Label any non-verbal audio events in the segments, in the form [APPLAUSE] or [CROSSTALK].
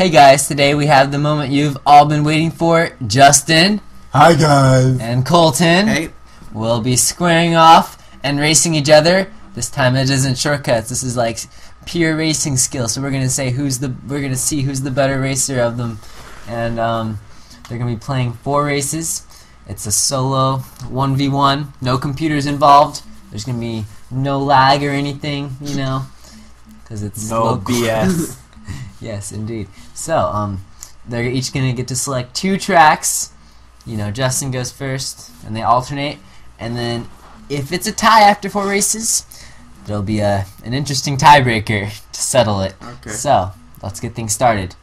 Hey guys, today we have the moment you've all been waiting for. Justin Hi guys. and Colton Hey, will be squaring off and racing each other. This time it isn't shortcuts. This is like pure racing skill. So we're gonna say who's the we're gonna see who's the better racer of them, and um, they're gonna be playing four races. It's a solo one v one. No computers involved. There's gonna be no lag or anything, you know, because it's No local. BS. [LAUGHS] Yes, indeed. So, um, they're each gonna get to select two tracks. You know, Justin goes first, and they alternate. And then, if it's a tie after four races, there'll be a an interesting tiebreaker [LAUGHS] to settle it. okay. So, let's get things started.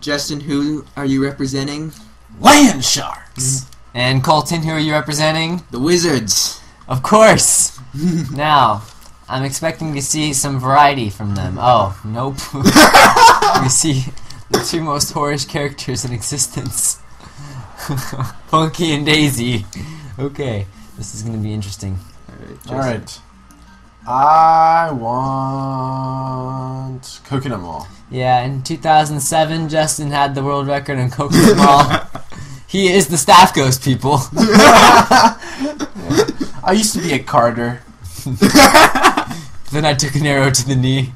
Justin, who are you representing? Land sharks. And Colton, who are you representing? The Wizards. Of course. [LAUGHS] now, I'm expecting to see some variety from them. [LAUGHS] Oh, nope. We see the two most whorish characters in existence. [LAUGHS] Funky and Daisy. Okay, this is gonna be interesting. All right. I want coconut mall. Yeah, in 2007, Justin had the world record in Coconut Mall. [LAUGHS] he is the staff ghost, people. [LAUGHS] I used to be a Carter. then I took an arrow to the knee.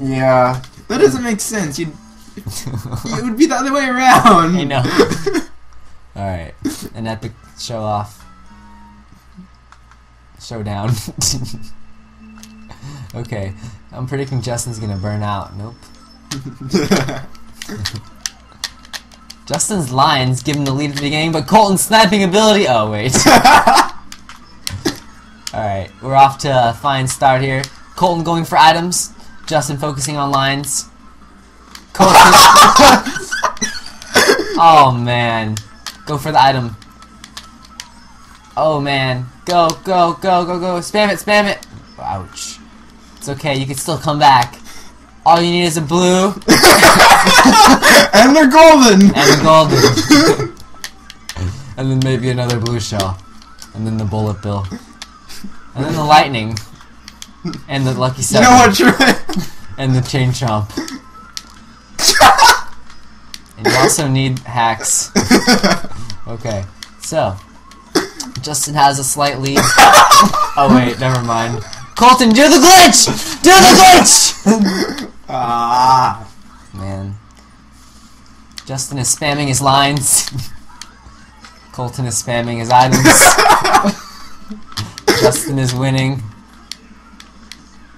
Yeah. That doesn't make sense. You'd, it would be the other way around. I know. [LAUGHS] Alright, an epic show off. Showdown. [LAUGHS] okay, I'm predicting Justin's gonna burn out. Nope. [LAUGHS] Justin's lines give him the lead at the beginning, but Colton's sniping ability. Oh, wait. Alright, we're off to a fine start here. Colton going for items, Justin focusing on lines. [LAUGHS] Oh, man. Go for the item. Oh, man. Go, go, go, go, go. Spam it, spam it. Ouch. It's okay, you can still come back. All you need is a blue [LAUGHS] and they're golden. and a golden. [LAUGHS] and then maybe another blue shell. And then the bullet bill. And then the lightning. And the lucky seven. know what, Troy? And the chain chomp. [LAUGHS] and you also need hacks. Okay, so Justin has a slight lead. oh wait, never mind. Colton, do the glitch! Do the glitch! Ah. Man. Justin is spamming his lines. Colton is spamming his items. [LAUGHS] Justin is winning.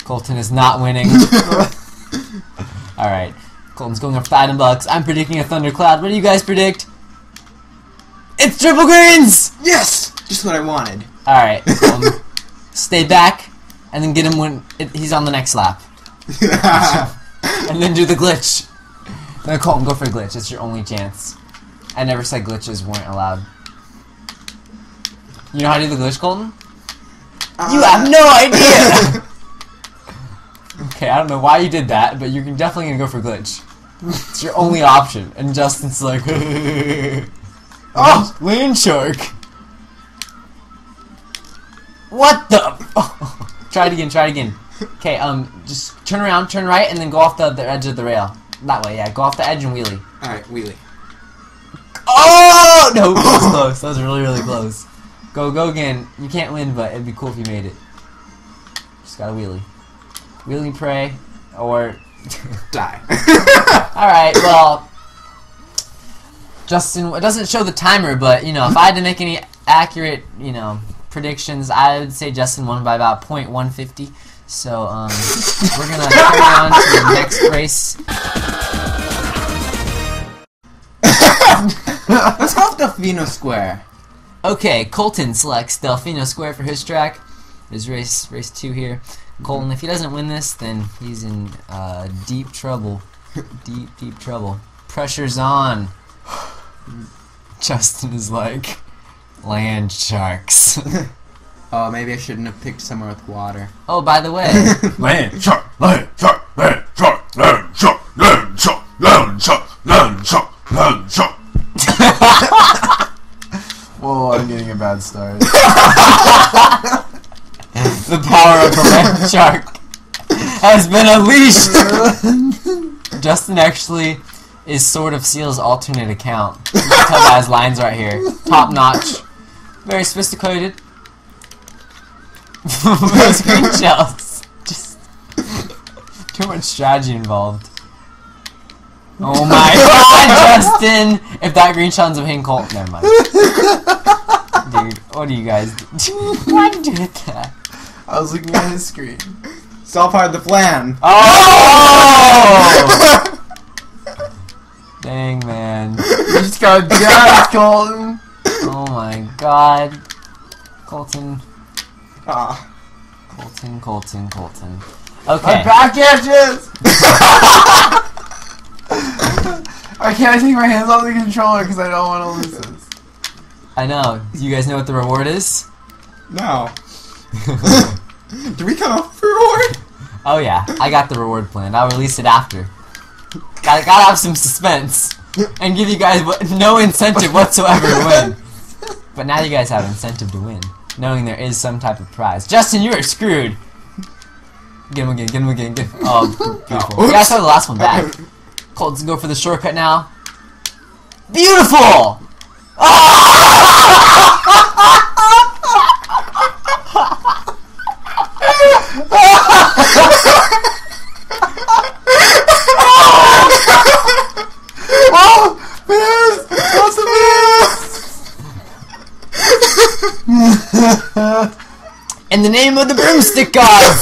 Colton is not winning. [LAUGHS] Alright. Colton's going up for item bucks. I'm predicting a thundercloud. What do you guys predict? It's triple greens! Yes! Just what I wanted. Alright. [LAUGHS] Colton, stay back and then get him when it, he's on the next lap. [LAUGHS] and then do the glitch. Then Colton, go for a glitch. It's your only chance. I never said glitches weren't allowed. You know how to do the glitch, Colton? You have uh, no idea! Okay, I don't know why you did that, but you're definitely gonna go for glitch. It's your only option. And Justin's like, [LAUGHS] oh, land shark. What the? [LAUGHS] try it again. Try it again. Okay, um, just turn around, turn right, and then go off the, the edge of the rail. That way, yeah. Go off the edge and wheelie. Alright, wheelie. Oh no, that was close. That was really, really close. Go, go again. You can't win, but it'd be cool if you made it. Just got a wheelie. Wheelie, pray, or [LAUGHS] Die. [LAUGHS] all right. Well, Justin, it doesn't show the timer, but you know, if I had to make any accurate, you know, predictions, I would say Justin won by about .150. So um, we're gonna [LAUGHS] carry on to the next race. Let's go off Delfino Square. Okay, Colton selects Delfino Square for his track. His race, race two here. Colton, if he doesn't win this, then he's in uh, deep trouble. deep, deep trouble. Pressure's on. Justin is like, land sharks. [LAUGHS] Oh, maybe I shouldn't have picked somewhere with water. oh, by the way, [LAUGHS] Land shark. Land shark. Land shark. Land shark. Land shark. Land shark. Land shark. Land shark. Whoa, I'm getting a bad start. the power of the land shark has been unleashed. [LAUGHS] Justin actually is sort of Seal's alternate account. You can tell by his lines right here. Top notch. Very sophisticated. [LAUGHS] Shells. Just too much strategy involved. Oh my [LAUGHS] god, Justin! If that green ends up hitting Colt, never mind. Dude, what do you guys do? Why'd you do that? I was looking at his screen. It's all part of the plan. Oh! [LAUGHS] Dang, man. You just got jacked, Colton. Oh my god. Colton, Ah. Colton, Colton, Colton. Okay. My Okay. back edges. [LAUGHS] I can't take my hands off the controller because I don't want to lose this. I know. Do you guys know what the reward is? No. [LAUGHS] Do we come up for reward? Oh yeah, I got the reward planned. I'll release it after. Gotta, gotta have some suspense and give you guys no incentive whatsoever to win. But now you guys have incentive to win, knowing there is some type of prize. Justin, you are screwed. Get him again. Get him again. Get Oh, [LAUGHS] beautiful. You guys throw the last one back. Colton's go for the shortcut now. Beautiful. Oh, [LAUGHS] miss! What's the miss? In the name of the broomstick gods.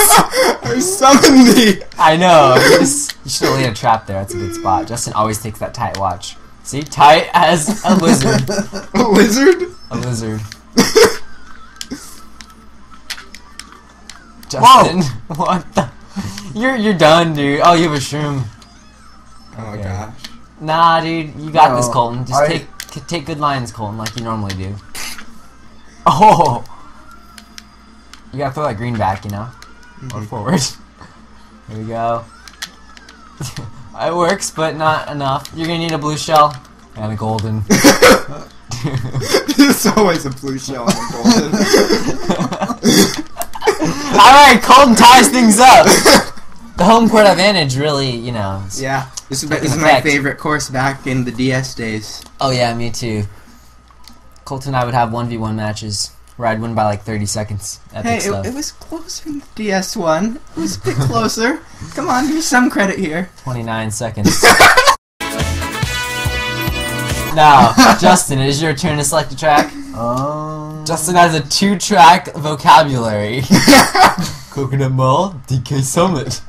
I summoned thee. I know. You, just, you should have laid a trap there. That's a good spot. Justin always takes that tight watch. See, tight as a lizard. [LAUGHS] A lizard? A lizard. [LAUGHS] Justin, [LAUGHS] what the? You're you're done, dude. Oh, you have a shroom. Oh my Okay. gosh. Nah, dude, you got this, Colton. Just I- take take good lines, Colton, like you normally do. [LAUGHS] Oh, you gotta throw that green back, you know, or Mhm. forward. [LAUGHS] Here we go. [LAUGHS] it works, but not enough. You're gonna need a blue shell and a golden. There's always a blue shell and a golden. All right, Colton ties things up. The home court advantage, really, you know. yeah. This is, this is my favorite course back in the DS days. Oh yeah, me too. Colton and I would have one v one matches where I'd win by like 30 seconds. Epic Hey, stuff. it, it was closer in the DS1. It was a bit closer. Come on, give some credit here. 29 seconds. [LAUGHS] now, Justin, it is your turn to select a track. Um, Justin has a two track vocabulary. [LAUGHS] [LAUGHS] Coconut Mall, DK Summit.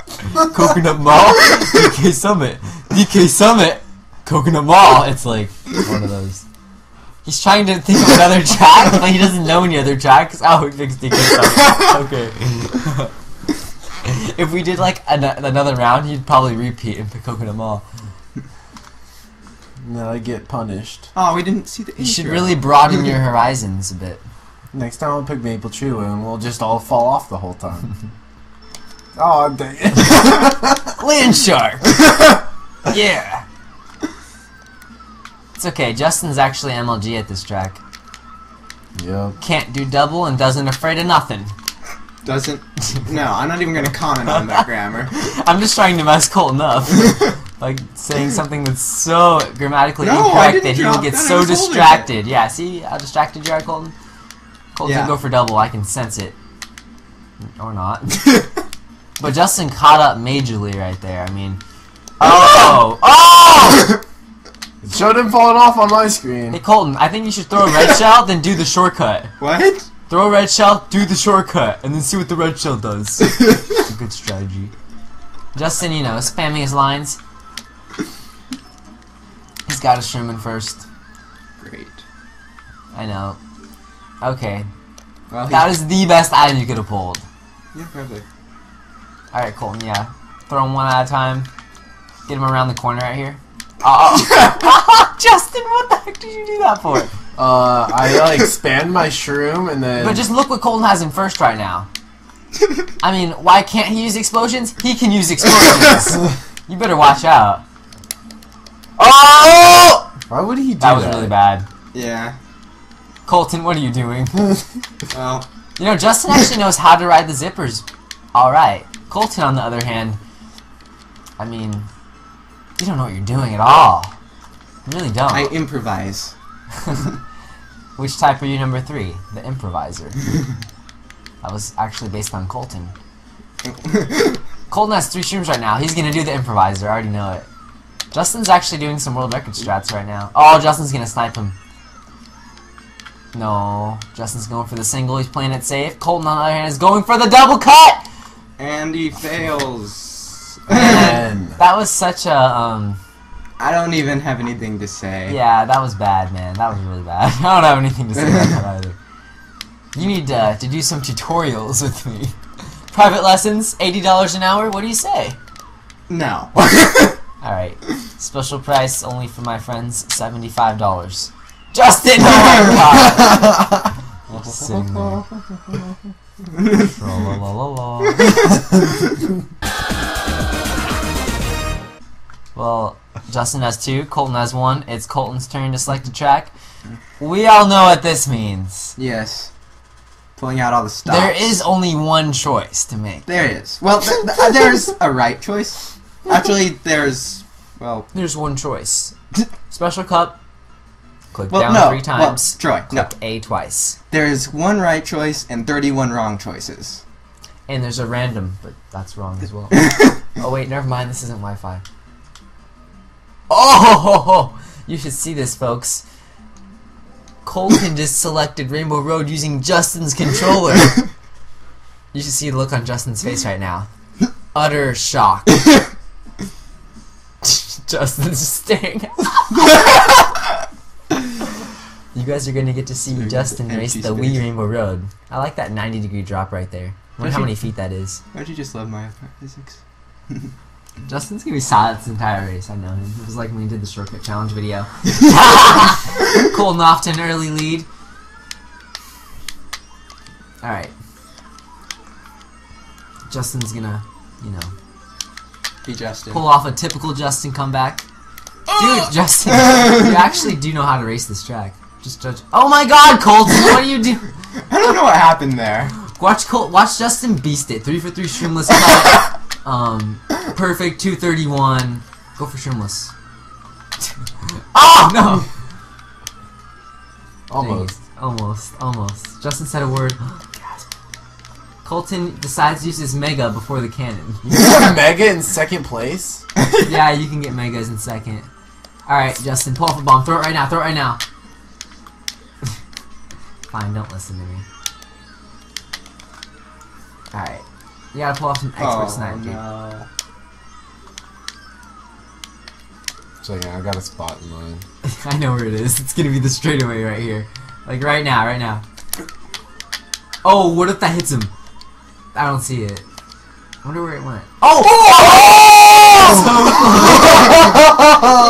Coconut Mall, DK Summit. DK Summit, Coconut Mall. It's like one of those. He's trying to think of another [LAUGHS] track, but he doesn't know any other tracks. Oh, he picks DK Summit. Okay. [LAUGHS] if we did like an- another round, he'd probably repeat and pick Coconut Mall. then I get punished. Oh, we didn't see the You should really broaden your horizons a bit. Next time I'll pick Maple Chew and we'll just all fall off the whole time. [LAUGHS] oh, dang [LAUGHS] it. Land Shark! [LAUGHS] yeah! It's okay, Justin's actually MLG at this track. yep. Can't do double and doesn't afraid of nothing. Doesn't. No, I'm not even going to comment on that grammar. I'm just trying to mess Colton up. like saying something that's so grammatically No, incorrect that he will get that, so was holding it. distracted. Yeah, see how distracted you are, Colton? Colton Yeah. go for double, I can sense it. Or not. [LAUGHS] but Justin caught up majorly right there. I mean. Oh! Oh! It showed him falling off on my screen. Hey Colton, I think you should throw a red [LAUGHS] shell, then do the shortcut. What? Throw a red shell, do the shortcut, and then see what the red shell does. [LAUGHS] It's a good strategy. Justin, you know, spamming his lines. He's got his Sherman first. Great. I know. Okay. Well, That he's- the best item you could have pulled. Yeah, probably. Alright, Colton, yeah. Throw him one at a time. Get him around the corner right here. Oh, [LAUGHS] Justin, what the heck did you do that for? Uh, I like spanned my shroom and then. But just look what Colton has in first right now. I mean, why can't he use explosions? He can use explosions. [LAUGHS] you better watch out. Oh! Why would he do That that? was really bad. Yeah. Colton, what are you doing? [LAUGHS] Well, You know, Justin actually knows how to ride the zippers. Alright. Colton, on the other hand, I mean, You don't know what you're doing at all. You really don't. I improvise. [LAUGHS] Which type are you number three? The improviser. [LAUGHS] that was actually based on Colton. Colton has three streams right now. He's gonna do the improviser. I already know it. Justin's actually doing some world record strats right now. Oh, Justin's gonna snipe him. No, Justin's going for the single. He's playing it safe. Colton, on the other hand, is going for the double cut. and he fails. And [LAUGHS] That was such a um. I don't even have anything to say. Yeah, that was bad, man. That was really bad. [LAUGHS] I don't have anything to say about that either. [LAUGHS] You need uh, to do some tutorials with me. Private lessons, eighty dollars an hour. What do you say? No. All right, special price only for my friends, seventy-five dollars. Justin, oh my god! Sitting there. Tra-la-la-la-la. well, Justin has two, Colton has one. It's Colton's turn to select a track. We all know what this means. yes. Pulling out all the stops. There is only one choice to make. There is. Well, th- th- uh, there's a right choice. Actually, there's. Well, There's one choice. [LAUGHS] Special cup. Click well, down no. three times. Well, Troy, no. Click A twice. There is one right choice and 31 wrong choices. And there's a random, but that's wrong as well. [LAUGHS] oh wait, never mind. This isn't Wi-Fi. Oh, [LAUGHS] you should see this, folks. Colton [LAUGHS] just selected Rainbow Road using Justin's controller. You should see the look on Justin's face right now. Utter shock. Justin's staring. You guys are gonna get to see There's Justin empty race the space. Wii Rainbow Road. I like that 90 degree drop right there. Wonder how Don't you- many feet that is. Don't you just love my physics? [LAUGHS] Justin's gonna be silent this entire race. I know him. It was like when he did the shortcut challenge video. [LAUGHS] [LAUGHS] Colton off to an early lead. All right. Justin's gonna, you know, Be Justin. pull off a typical Justin comeback. Oh! Dude, Justin, you actually do know how to race this track. Just judge. Oh my God, Colton, what are you doing? [LAUGHS] I don't know what happened there. Watch Col- watch Justin beast it. Three for three streamless cut. [LAUGHS] um, perfect two thirty one. Go for streamless. oh [LAUGHS] no! almost. Dang almost, almost. Justin said a word. [GASPS] Colton decides to use his mega before the cannon. Mega in second place? yeah, you can get megas in second. All right, Justin, pull off a bomb. Throw it right now. Throw it right now. Fine, don't listen to me. All right, you gotta pull off some expert oh, snipe, dude. no. Second, I got a spot in mind. [LAUGHS] I know where it is. It's gonna be the straightaway right here. Like right now, right now. Oh, what if that hits him? I don't see it. I wonder where it went. Oh! oh!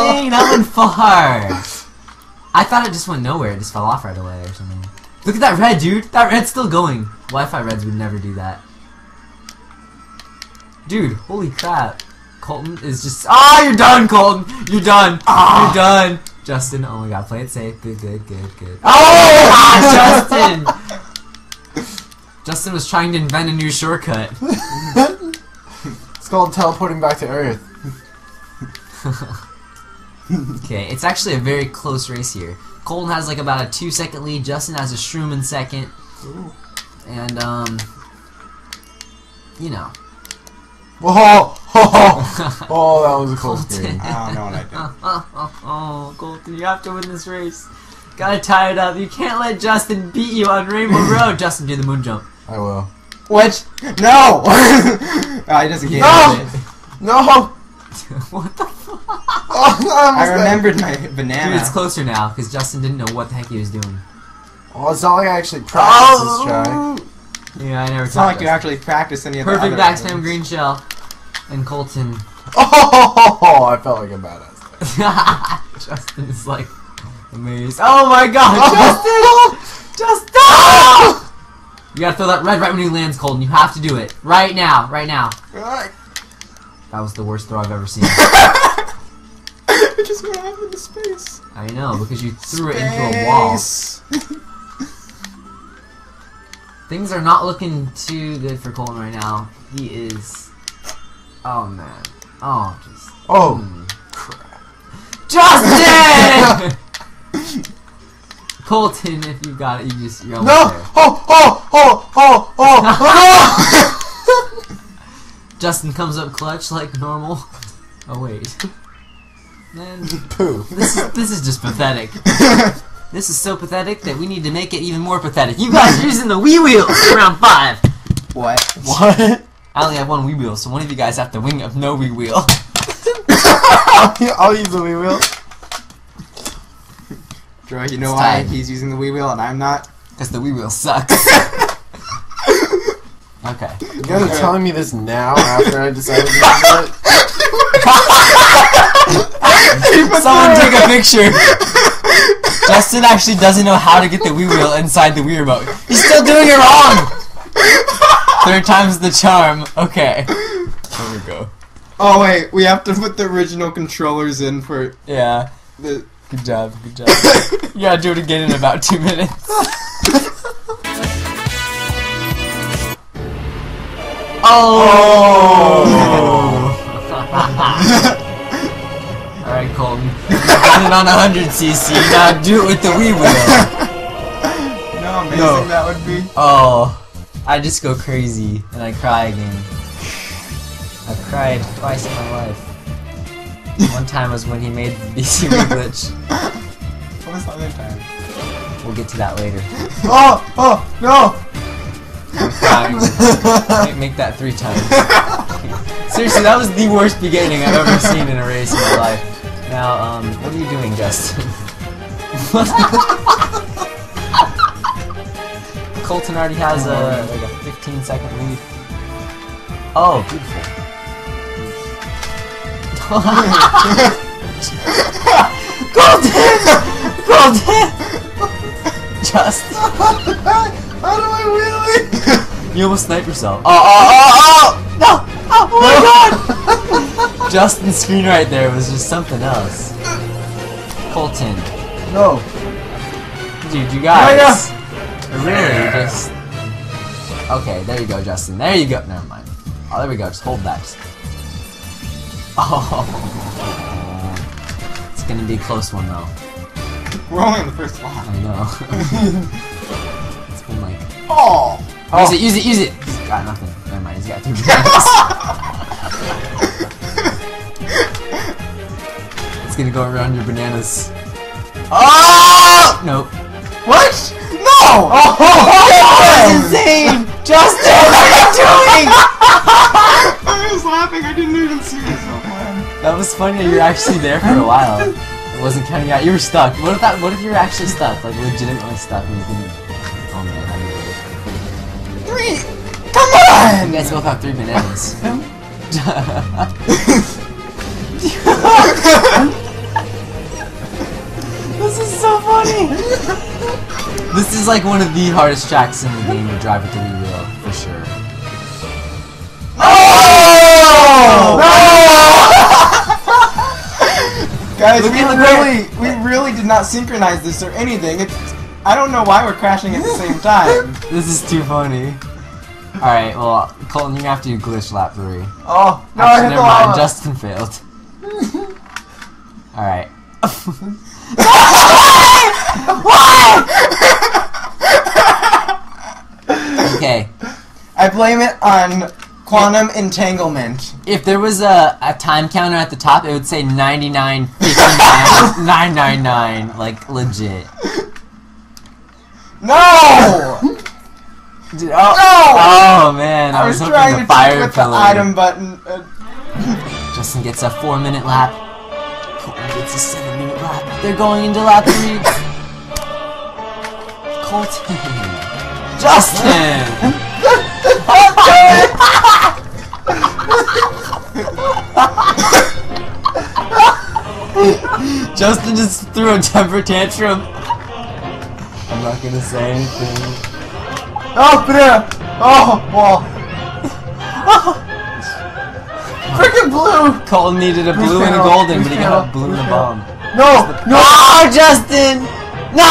[LAUGHS] Dang, that went far. I thought it just went nowhere. It just fell off right away or something. Look at that red, dude. That red's still going. Wi-Fi reds would never do that. Dude, holy crap. Colton is just. Ah, you're done, Colton. You're done. You're done. Justin, oh my god, play it safe. Good, good, good, good. Oh, [LAUGHS] Justin. Justin was trying to invent a new shortcut. [LAUGHS] It's called teleporting back to Earth. [LAUGHS] Okay, it's actually a very close race here. Colton has like about a two second lead. Justin has a shroom in second. And, um, you know. Whoa! Oh, [LAUGHS] oh, that was a close Colton. game. I don't know what I did. oh, [LAUGHS] oh, oh, Colton, you have to win this race. Gotta tie it up. You can't let Justin beat you on Rainbow [LAUGHS] Road. Justin, do the moon jump. I will. What? No! oh, he doesn't get No! it. No! [LAUGHS] what the fuck? Oh, I, I remembered my banana. Dude, it's closer now because Justin didn't know what the heck he was doing. Well, it's not like I actually oh! practiced this try. Yeah, I never. It's not like you actually practice any of the Perfect other backspam ones. green shell, and Colton. [LAUGHS] Oh, I felt like a badass. [LAUGHS] Justin is like amazed. Oh my god, Justin! Justin! You gotta throw that red right when he lands, Colton. You have to do it right now, right now. That was the worst throw I've ever seen. it just went off into space. I know because you threw it into a wall. Things are not looking too good for Colton right now. He is. Oh man. Oh, just. Oh, hmm. Colton! Colton, if you got it, you just you're No! there. Oh, oh, oh, oh, oh, oh, Justin comes up clutch like normal. [LAUGHS] Oh wait. Man, [LAUGHS] no! Poo. this is this is just pathetic. [LAUGHS] This is so pathetic that we need to make it even more pathetic. You guys are using the Wii wheel for round five. What? What? I only have one Wii wheel, so one of you guys have to wing up no Wii wheel. I'll, I'll use the Wii wheel. Troy, you know It's why time. he's using the Wii wheel and I'm not? Because the Wii wheel sucks. Okay. You guys are telling me this now after I decided to use it? [LAUGHS] Someone take a picture. Justin actually doesn't know how to get the Wii wheel inside the Wii remote. He's still doing it wrong. Third time's the charm. Okay. There we go. Oh wait, we have to put the original controllers in for Yeah. the. Good job. Good job. You gotta do it again in about two minutes. [LAUGHS] Oh. [LAUGHS] Alright, Colton. You've done it on 100cc. Now do it with the Wii wheel. [LAUGHS] No, amazing No. that would be. Oh. I just go crazy and I cry again. I've cried twice in my life. One time was when he made the BC Wii [LAUGHS] glitch. What was the other time? We'll get to that later. Oh, oh, no! Crying. [LAUGHS] make, make that three times. Seriously, that was the worst beginning I've ever seen in a race in my life. Now, um, what are you doing, Justin? [LAUGHS] Colton already has a like a 15 second lead. Oh, beautiful. [LAUGHS] Colton! Colton! Justin! How do I wheelie? You almost sniped yourself. Oh, oh, oh, oh! No! Oh, oh my god! [LAUGHS] Justin's screen right there was just something else. Colton. No. Dude, you guys. are Really, just. Okay, there you go, Justin. There you go. Never mind. Oh, there we go. Just hold that. [LAUGHS] Oh. It's gonna be a close one, though. We're only on the first one. I know. [LAUGHS] it's been like. Oh! Oh. Use it, use it, use it! He's got nothing. Never mind, he's got three bananas. [LAUGHS] it's gonna go around your bananas. Oh! Nope. What? No! Oh, That's [LAUGHS] insane! Justin, what are you doing? [LAUGHS] I was laughing, I didn't even see myself laugh. That was funny. You were actually there for a while. It wasn't counting out. You were stuck. What if that? What if you were actually stuck? Like legitimately stuck and you didn't? Come on! You guys both have three bananas. [LAUGHS] this is so funny. this is like one of the hardest tracks in the game to drive with the wheel, for sure. Oh! oh! [LAUGHS] Guys, Look we really, we really did not synchronize this or anything. It's, I don't know why we're crashing at the same time. [LAUGHS] This is too funny. Alright, well, Colton, you're gonna have to do glitch lap 3. Oh, no, I Actually, hit the never mind, lava. Justin failed. [LAUGHS] Alright. [LAUGHS] Why? okay. I blame it on quantum entanglement. If there was a, a time counter at the top, it would say 99, 59, 999. Like, legit. [LAUGHS] No! Dude, oh, No! oh, man, I, I was, was hoping the to fire with the item button. Uh, Justin gets a four minute lap. Colton gets a seven minute lap. They're going into lap three. Colton. Justin! Justin just threw a temper tantrum. I'm not gonna say anything. Oh, banana! Oh, wall. Freaking blue! Colton needed a blue and a panel? golden, but he Whose got a panel? blue and a bomb. No, no! No, Justin! No!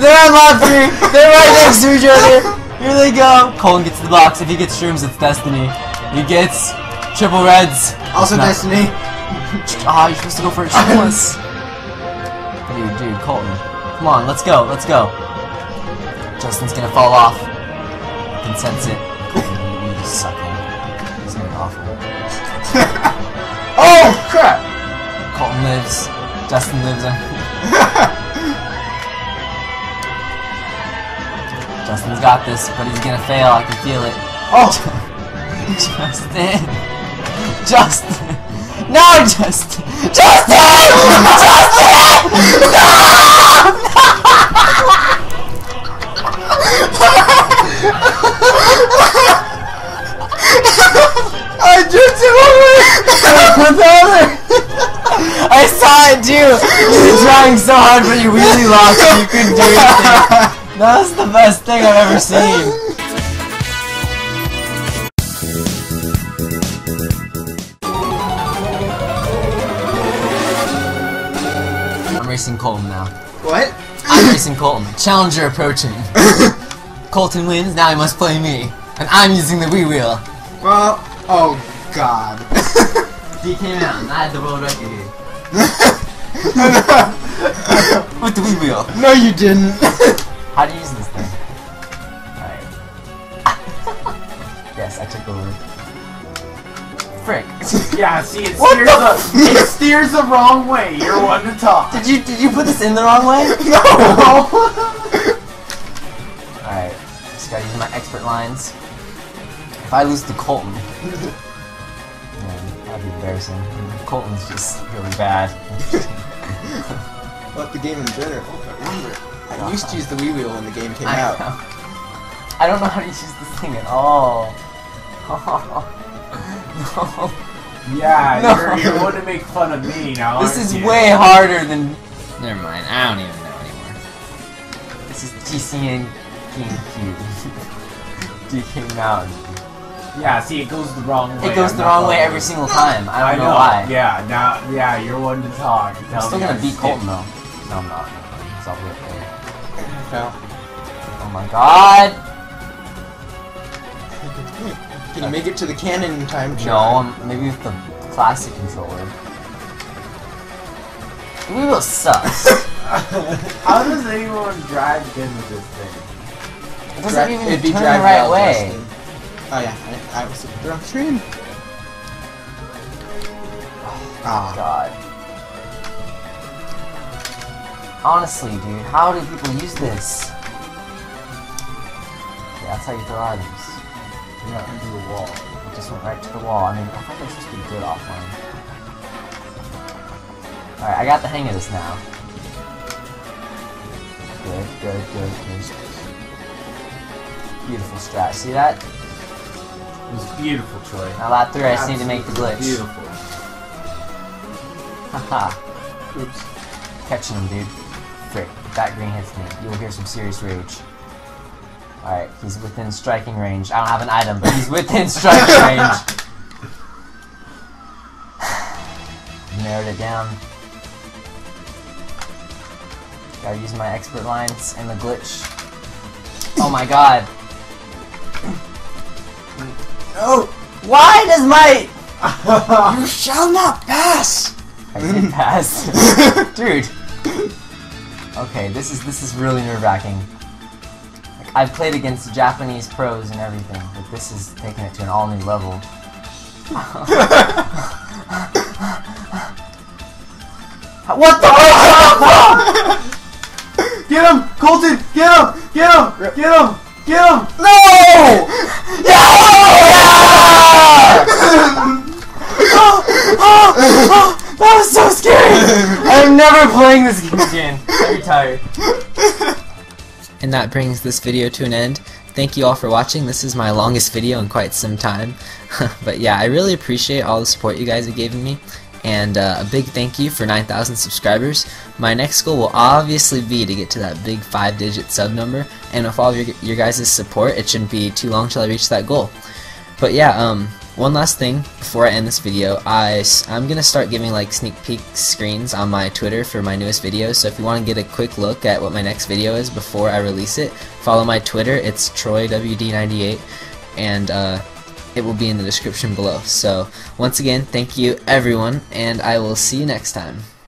They're on lap three. They're right next to each other. Here they go. Colton gets the box. If he gets shrooms, it's destiny. He gets triple reds. also It's not- Destiny. Ah, you're supposed to go for a chickless. [LAUGHS] dude, dude, Colton. Come on, let's go, let's go. Justin's gonna fall off. I can sense it. You, you suck in. It's gonna be awful. [LAUGHS] Oh crap! Colton lives. Justin lives. [LAUGHS] Justin's got this, but he's gonna fail. I can feel it. Oh! [LAUGHS] Justin! Justin! No, Justin! Justin! Justin! I jerked it I saw it too! You were trying so hard, but you really lost you couldn't do anything. That was the best thing I've ever seen. I'm racing Colton now. What? I'm racing Colton. Challenger approaching. [LAUGHS] Colton wins, now he must play me. And I'm using the Wii Wheel. Well, oh god. [LAUGHS] he DK Mountain, I had the world record here. [LAUGHS] With the Wii Wheel. no, you didn't. [LAUGHS] How do you use this thing? Alright. yes, I took over. Frick. Yeah, see, it What steers the the, it steers the wrong way. You're one to talk. Did you did you put this in the wrong way? no! Alright. Just gotta use my expert lines. If I lose to Colton. Man, that'd be embarrassing. Colton's just really bad. But the game in general. Remember, I used to use the Wii Wheel when the game came [LAUGHS] I out. know. I don't know how to use this thing at all. no. [LAUGHS] Yeah, [LAUGHS] No. you're, you're one to make fun of me now. This aren't is you? way harder than. Never mind. I don't even know anymore. This is GCN GameCube. [LAUGHS] DK Mountain. Yeah, see, it goes the wrong way. It goes the wrong way following. every single time. I don't I know, why. Yeah, now, yeah, you're one to talk. I'm still me gonna I beat. Colton though. No, I'm not. It's all good there. No. Oh my god! Can you make it to the cannon in time? No, Sean? maybe with the classic controller. We will suck. [LAUGHS] How does anyone drive good with this thing? It doesn't even it'd be turn the right way. Oh yeah, I, I was super on stream. Ah, God. Honestly, dude, how do people use this? Yeah, that's how you throw items. Yeah, into the wall. It just went right to the wall. I mean, I thought they were supposed to be good offline. Alright, I got the hang of this now. Good, good, good, good. Beautiful strat. See that? It was beautiful, Troy. Now lap three, I just need to make the glitch. Beautiful. Haha. oops. Catching him, dude. Frick. If that green hits me, you will hear some serious rage. Alright, he's within striking range. I don't have an item, but he's within [LAUGHS] striking range. [SIGHS] Narrowed it down. Gotta use my expert lines and the glitch. Oh my god. No! Why does my... [LAUGHS] You shall not pass! I didn't [LAUGHS] pass. [LAUGHS] Dude. Okay, this is this is really nerve wracking. Like, I've played against Japanese pros and everything, but this is taking it to an all new level. what the hell? Get him! Colton! Get him! Get him! Get him! Get him! No! [LAUGHS] that was so scary! I'm never playing this game again. I'm retired. And that brings this video to an end. Thank you all for watching. This is my longest video in quite some time. [LAUGHS] but yeah, I really appreciate all the support you guys have given me. And uh, a big thank you for 9,000 subscribers. My next goal will obviously be to get to that big 5-digit sub number. And with all of your, your guys' support, it shouldn't be too long till I reach that goal. But yeah, um, one last thing before I end this video, I, I, am gonna start giving like sneak peek screens on my Twitter for my newest videos. So if you want to get a quick look at what my next video is before I release it, follow my Twitter. It's TroyWD98, and uh, it will be in the description below. So once again, thank you everyone, and I will see you next time.